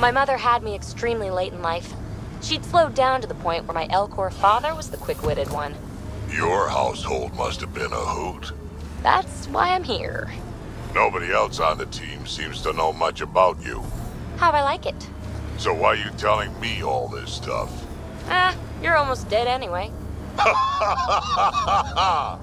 My mother had me extremely late in life. She'd slowed down to the point where my Elcor father was the quick-witted one. Your household must have been a hoot. That's why I'm here. Nobody else on the team seems to know much about you. How I like it? So why are you telling me all this stuff? Ah, you're almost dead anyway. Ha ha ha ha ha!